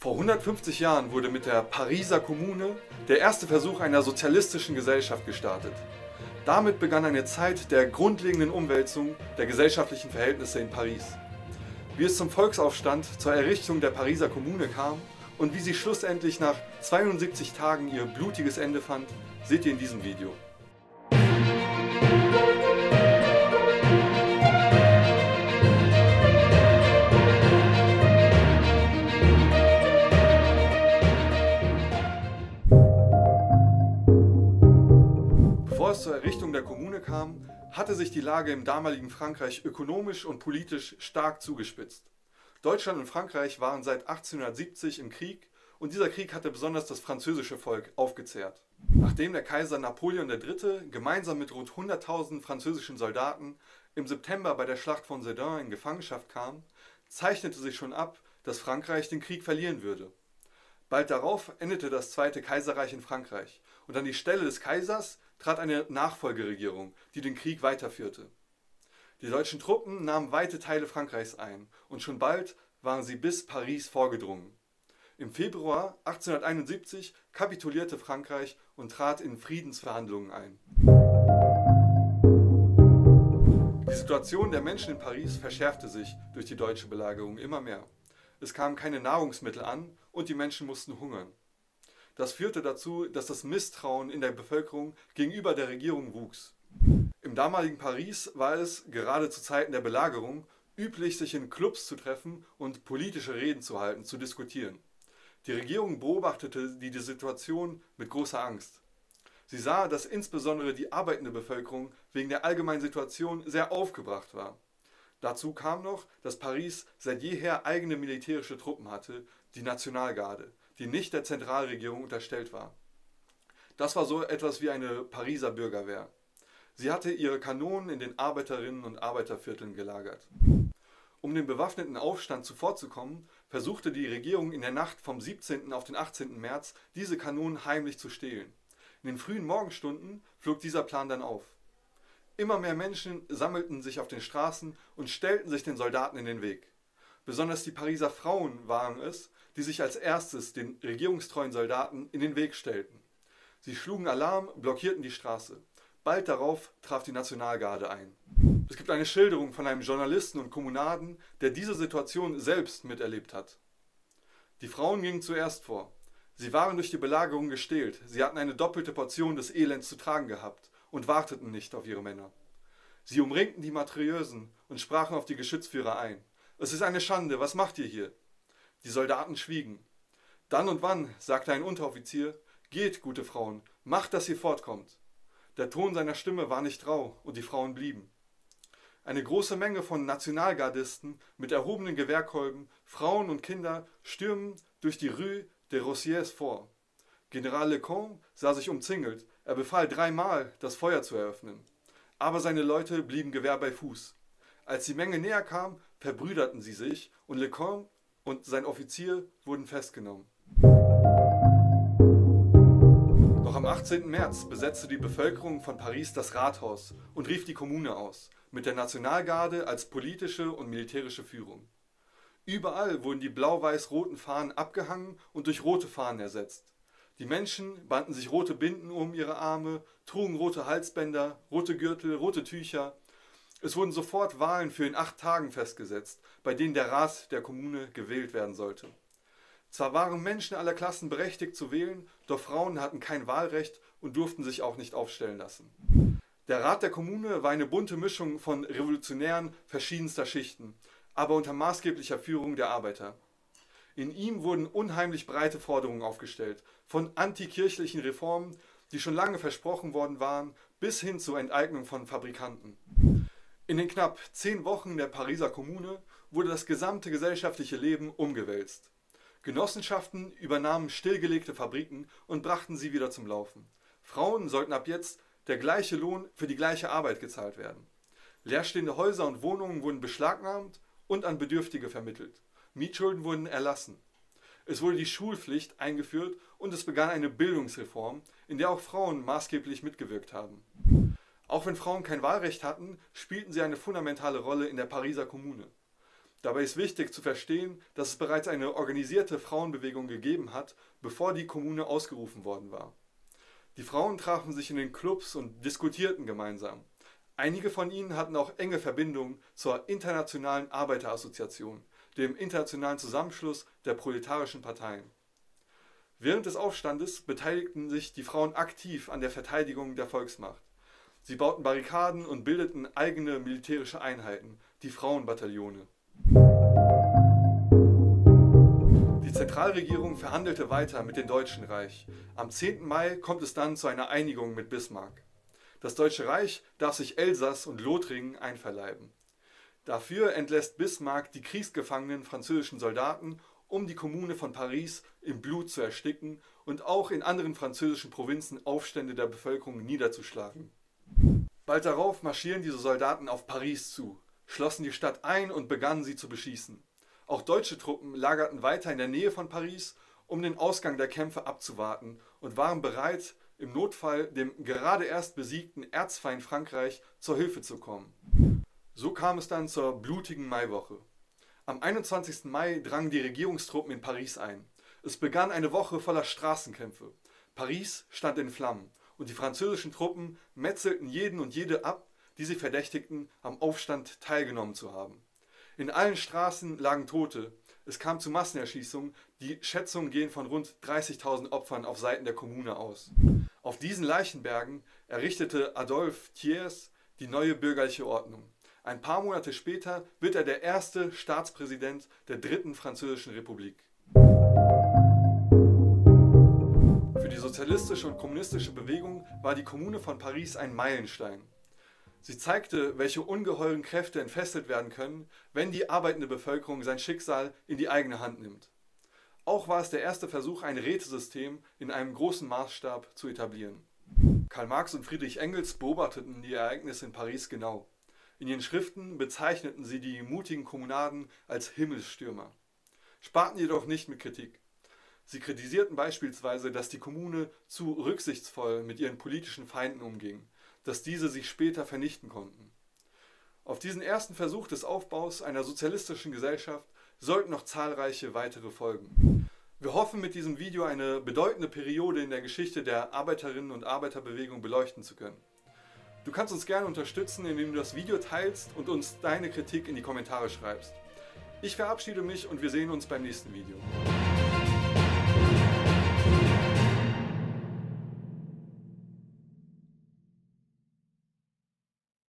Vor 150 Jahren wurde mit der Pariser Kommune der erste Versuch einer sozialistischen Gesellschaft gestartet. Damit begann eine Zeit der grundlegenden Umwälzung der gesellschaftlichen Verhältnisse in Paris. Wie es zum Volksaufstand zur Errichtung der Pariser Kommune kam und wie sie schlussendlich nach 72 Tagen ihr blutiges Ende fand, seht ihr in diesem Video. Kommune kam, hatte sich die Lage im damaligen Frankreich ökonomisch und politisch stark zugespitzt. Deutschland und Frankreich waren seit 1870 im Krieg und dieser Krieg hatte besonders das französische Volk aufgezehrt. Nachdem der Kaiser Napoleon III. gemeinsam mit rund 100.000 französischen Soldaten im September bei der Schlacht von Sedan in Gefangenschaft kam, zeichnete sich schon ab, dass Frankreich den Krieg verlieren würde. Bald darauf endete das Zweite Kaiserreich in Frankreich und an die Stelle des Kaisers trat eine Nachfolgeregierung, die den Krieg weiterführte. Die deutschen Truppen nahmen weite Teile Frankreichs ein und schon bald waren sie bis Paris vorgedrungen. Im Februar 1871 kapitulierte Frankreich und trat in Friedensverhandlungen ein. Die Situation der Menschen in Paris verschärfte sich durch die deutsche Belagerung immer mehr. Es kamen keine Nahrungsmittel an und die Menschen mussten hungern. Das führte dazu, dass das Misstrauen in der Bevölkerung gegenüber der Regierung wuchs. Im damaligen Paris war es, gerade zu Zeiten der Belagerung, üblich, sich in Clubs zu treffen und politische Reden zu halten, zu diskutieren. Die Regierung beobachtete die Situation mit großer Angst. Sie sah, dass insbesondere die arbeitende Bevölkerung wegen der allgemeinen Situation sehr aufgebracht war. Dazu kam noch, dass Paris seit jeher eigene militärische Truppen hatte, die Nationalgarde, die nicht der Zentralregierung unterstellt war. Das war so etwas wie eine Pariser Bürgerwehr. Sie hatte ihre Kanonen in den Arbeiterinnen und Arbeitervierteln gelagert. Um dem bewaffneten Aufstand zuvorzukommen, versuchte die Regierung in der Nacht vom 17. auf den 18. März diese Kanonen heimlich zu stehlen. In den frühen Morgenstunden flog dieser Plan dann auf. Immer mehr Menschen sammelten sich auf den Straßen und stellten sich den Soldaten in den Weg. Besonders die Pariser Frauen waren es, die sich als erstes den regierungstreuen Soldaten in den Weg stellten. Sie schlugen Alarm, blockierten die Straße. Bald darauf traf die Nationalgarde ein. Es gibt eine Schilderung von einem Journalisten und Kommunaden, der diese Situation selbst miterlebt hat. Die Frauen gingen zuerst vor. Sie waren durch die Belagerung gestählt, sie hatten eine doppelte Portion des Elends zu tragen gehabt und warteten nicht auf ihre Männer. Sie umringten die Matriösen und sprachen auf die Geschützführer ein. Es ist eine Schande, was macht ihr hier? Die Soldaten schwiegen. Dann und wann, sagte ein Unteroffizier, geht, gute Frauen, macht, dass ihr fortkommt. Der Ton seiner Stimme war nicht rau und die Frauen blieben. Eine große Menge von Nationalgardisten mit erhobenen Gewehrkolben, Frauen und Kinder stürmen durch die Rue des Rossiers vor. General Lecomte sah sich umzingelt. Er befahl dreimal, das Feuer zu eröffnen. Aber seine Leute blieben Gewehr bei Fuß. Als die Menge näher kam, verbrüderten sie sich und Lecomte und sein Offizier wurden festgenommen. Noch am 18. März besetzte die Bevölkerung von Paris das Rathaus und rief die Kommune aus, mit der Nationalgarde als politische und militärische Führung. Überall wurden die blau-weiß-roten Fahnen abgehangen und durch rote Fahnen ersetzt. Die Menschen banden sich rote Binden um ihre Arme, trugen rote Halsbänder, rote Gürtel, rote Tücher es wurden sofort Wahlen für in acht Tagen festgesetzt, bei denen der Rat der Kommune gewählt werden sollte. Zwar waren Menschen aller Klassen berechtigt zu wählen, doch Frauen hatten kein Wahlrecht und durften sich auch nicht aufstellen lassen. Der Rat der Kommune war eine bunte Mischung von Revolutionären verschiedenster Schichten, aber unter maßgeblicher Führung der Arbeiter. In ihm wurden unheimlich breite Forderungen aufgestellt, von antikirchlichen Reformen, die schon lange versprochen worden waren, bis hin zur Enteignung von Fabrikanten. In den knapp zehn Wochen der Pariser Kommune wurde das gesamte gesellschaftliche Leben umgewälzt. Genossenschaften übernahmen stillgelegte Fabriken und brachten sie wieder zum Laufen. Frauen sollten ab jetzt der gleiche Lohn für die gleiche Arbeit gezahlt werden. Leerstehende Häuser und Wohnungen wurden beschlagnahmt und an Bedürftige vermittelt. Mietschulden wurden erlassen. Es wurde die Schulpflicht eingeführt und es begann eine Bildungsreform, in der auch Frauen maßgeblich mitgewirkt haben. Auch wenn Frauen kein Wahlrecht hatten, spielten sie eine fundamentale Rolle in der Pariser Kommune. Dabei ist wichtig zu verstehen, dass es bereits eine organisierte Frauenbewegung gegeben hat, bevor die Kommune ausgerufen worden war. Die Frauen trafen sich in den Clubs und diskutierten gemeinsam. Einige von ihnen hatten auch enge Verbindungen zur Internationalen Arbeiterassoziation, dem internationalen Zusammenschluss der proletarischen Parteien. Während des Aufstandes beteiligten sich die Frauen aktiv an der Verteidigung der Volksmacht. Sie bauten Barrikaden und bildeten eigene militärische Einheiten, die Frauenbataillone. Die Zentralregierung verhandelte weiter mit dem Deutschen Reich. Am 10. Mai kommt es dann zu einer Einigung mit Bismarck. Das Deutsche Reich darf sich Elsass und Lothringen einverleiben. Dafür entlässt Bismarck die kriegsgefangenen französischen Soldaten, um die Kommune von Paris im Blut zu ersticken und auch in anderen französischen Provinzen Aufstände der Bevölkerung niederzuschlagen. Bald darauf marschieren diese Soldaten auf Paris zu, schlossen die Stadt ein und begannen sie zu beschießen. Auch deutsche Truppen lagerten weiter in der Nähe von Paris, um den Ausgang der Kämpfe abzuwarten und waren bereit, im Notfall dem gerade erst besiegten Erzfeind Frankreich zur Hilfe zu kommen. So kam es dann zur blutigen Maiwoche. Am 21. Mai drangen die Regierungstruppen in Paris ein. Es begann eine Woche voller Straßenkämpfe. Paris stand in Flammen und die französischen Truppen metzelten jeden und jede ab, die sie verdächtigten, am Aufstand teilgenommen zu haben. In allen Straßen lagen Tote. Es kam zu Massenerschießungen. Die Schätzungen gehen von rund 30.000 Opfern auf Seiten der Kommune aus. Auf diesen Leichenbergen errichtete Adolphe Thiers die neue bürgerliche Ordnung. Ein paar Monate später wird er der erste Staatspräsident der dritten französischen Republik. Für die sozialistische und kommunistische Bewegung war die Kommune von Paris ein Meilenstein. Sie zeigte, welche ungeheuren Kräfte entfesselt werden können, wenn die arbeitende Bevölkerung sein Schicksal in die eigene Hand nimmt. Auch war es der erste Versuch, ein Rätesystem in einem großen Maßstab zu etablieren. Karl Marx und Friedrich Engels beobachteten die Ereignisse in Paris genau. In ihren Schriften bezeichneten sie die mutigen Kommunaden als Himmelsstürmer, sparten jedoch nicht mit Kritik. Sie kritisierten beispielsweise, dass die Kommune zu rücksichtsvoll mit ihren politischen Feinden umging, dass diese sich später vernichten konnten. Auf diesen ersten Versuch des Aufbaus einer sozialistischen Gesellschaft sollten noch zahlreiche weitere folgen. Wir hoffen mit diesem Video eine bedeutende Periode in der Geschichte der Arbeiterinnen und Arbeiterbewegung beleuchten zu können. Du kannst uns gerne unterstützen, indem du das Video teilst und uns deine Kritik in die Kommentare schreibst. Ich verabschiede mich und wir sehen uns beim nächsten Video.